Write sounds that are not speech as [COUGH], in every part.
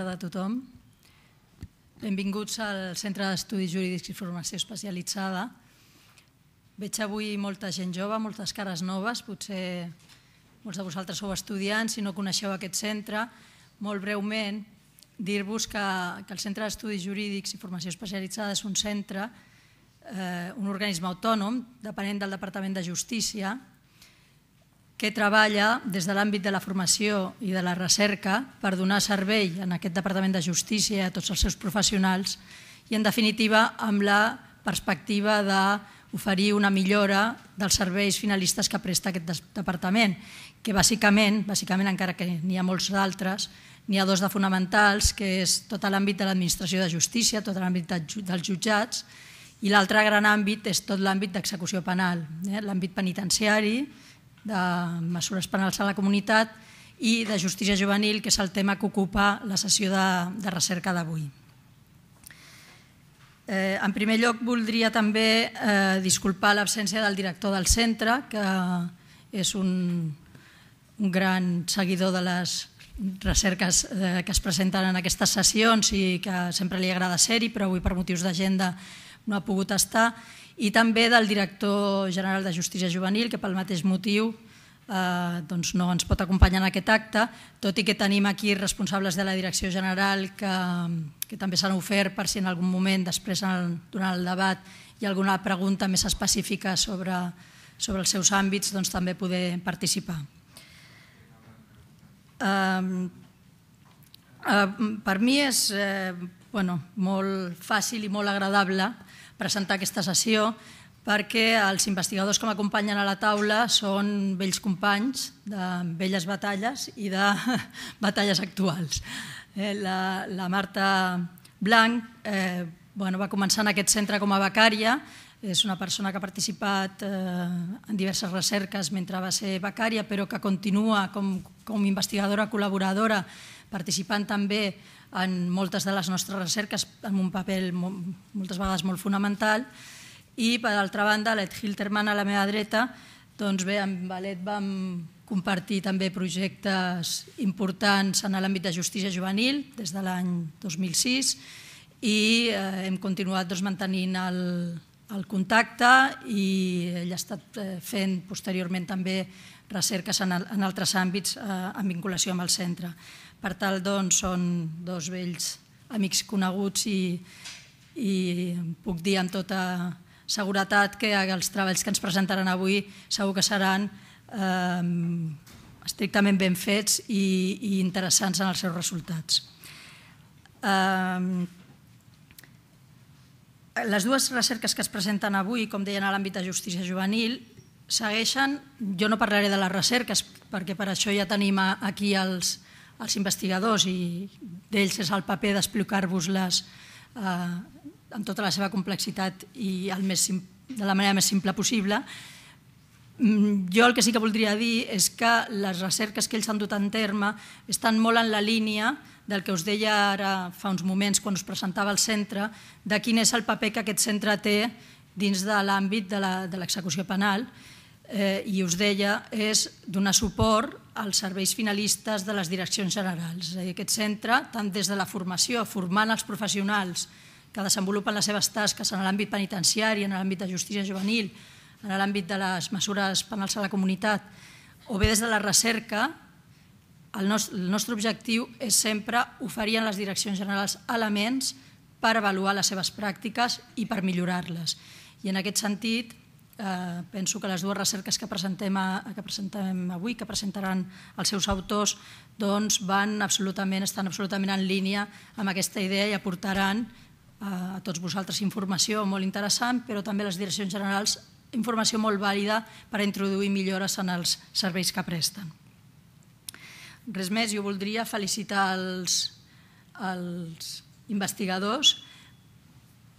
tarda a tothom. Benvinguts al Centre d'Estudis Jurídics i Formació Especialitzada. Veig avui molta gent jove, moltes cares noves, potser molts de vosaltres sou estudiants i no coneixeu aquest centre. Molt breument, dir-vos que, que el Centre d'Estudis Jurídics i Formació Especialitzada és un centre, eh, un organisme autònom, depenent del Departament de Justícia, que treballa des de l'àmbit de la formació i de la recerca per donar servei en aquest Departament de Justícia a tots els seus professionals i, en definitiva, amb la perspectiva d'oferir una millora dels serveis finalistes que presta aquest departament, que bàsicament, bàsicament encara que n'hi ha molts d'altres, n'hi ha dos de fonamentals, que és tot l'àmbit de l'administració de justícia, tot l'àmbit dels jutjats, i l'altre gran àmbit és tot l'àmbit d'execució penal, eh? l'àmbit penitenciari, de mesures penals a la comunitat i de justícia juvenil, que és el tema que ocupa la sessió de, de recerca d'avui. Eh, en primer lloc, voldria també eh, disculpar l'absència del director del centre, que és un, un gran seguidor de les recerques eh, que es presenten en aquestes sessions i que sempre li agrada ser-hi, però avui per motius d'agenda no ha pogut estar i també del director general de Justícia Juvenil, que pel mateix motiu eh, doncs no ens pot acompanyar en aquest acte, tot i que tenim aquí responsables de la Direcció General que, que també s'han ofert per si en algun moment, després durant el debat, hi ha alguna pregunta més específica sobre, sobre els seus àmbits, doncs també poder participar. Eh, eh, per mi és eh, bueno, molt fàcil i molt agradable presentar aquesta sessió perquè els investigadors que m'acompanyen a la taula són vells companys de velles batalles i de [LAUGHS] batalles actuals. Eh, la, la Marta Blanc eh, bueno, va començar en aquest centre com a becària, és una persona que ha participat eh, en diverses recerques mentre va ser becària, però que continua com, com investigadora col·laboradora, participant també en moltes de les nostres recerques amb un paper moltes vegades molt fonamental. I per altra banda l'Ed Hilterman a la meva dreta doncs bé, amb l'Ed vam compartir també projectes importants en l'àmbit de justícia juvenil des de l'any 2006 i eh, hem continuat doncs, mantenint el contacte i ell ha estat eh, fent posteriorment també recerques en, altres àmbits eh, en vinculació amb el centre. Per tal, doncs, són dos vells amics coneguts i, i puc dir amb tota seguretat que els treballs que ens presentaran avui segur que seran eh, estrictament ben fets i, i interessants en els seus resultats. Eh, les dues recerques que es presenten avui, com deien a l'àmbit de justícia juvenil, segueixen, jo no parlaré de les recerques perquè per això ja tenim aquí els, els investigadors i d'ells és el paper d'explicar-vos-les eh, amb tota la seva complexitat i el més, de la manera més simple possible. Mm, jo el que sí que voldria dir és que les recerques que ells han dut en terme estan molt en la línia del que us deia ara fa uns moments quan us presentava el centre, de quin és el paper que aquest centre té dins de l'àmbit de l'execució penal eh, i us deia, és donar suport als serveis finalistes de les direccions generals. És aquest centre, tant des de la formació, formant els professionals que desenvolupen les seves tasques en l'àmbit penitenciari, en l'àmbit de justícia juvenil, en l'àmbit de les mesures penals a la comunitat, o bé des de la recerca, el nostre, el nostre objectiu és sempre oferir en les direccions generals elements per avaluar les seves pràctiques i per millorar-les. I en aquest sentit, Eh, penso que les dues recerques que presentem, a, que presentem avui, que presentaran els seus autors, doncs van absolutament, estan absolutament en línia amb aquesta idea i aportaran eh, a tots vosaltres informació molt interessant, però també les direccions generals informació molt vàlida per introduir millores en els serveis que presten. Res més, jo voldria felicitar els, els investigadors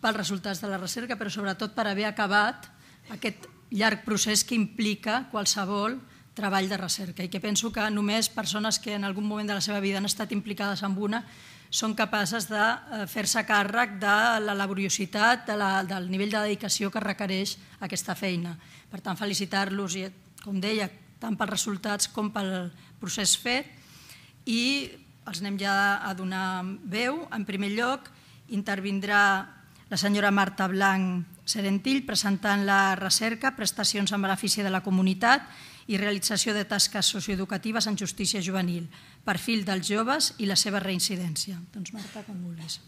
pels resultats de la recerca, però sobretot per haver acabat aquest llarg procés que implica qualsevol treball de recerca i que penso que només persones que en algun moment de la seva vida han estat implicades en una són capaces de eh, fer-se càrrec de la laboriositat, de la, del nivell de dedicació que requereix aquesta feina. Per tant, felicitar-los, com deia, tant pels resultats com pel procés fet i els anem ja a donar veu. En primer lloc, intervindrà la senyora Marta Blanc Serentill presentant la recerca, prestacions en benefici de la comunitat i realització de tasques socioeducatives en justícia juvenil, perfil dels joves i la seva reincidència. Doncs Marta, com vulguis.